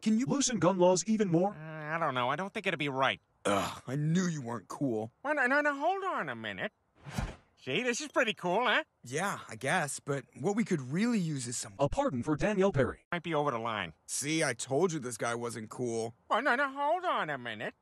Can you Loosen gun laws even more? Uh, I don't know. I don't think it'd be right. Ugh, I knew you weren't cool. Well, no, no, no, hold on a minute. See, this is pretty cool, huh? Yeah, I guess, but what we could really use is some. A pardon for Daniel Perry. Might be over the line. See, I told you this guy wasn't cool. Well, no, no, hold on a minute.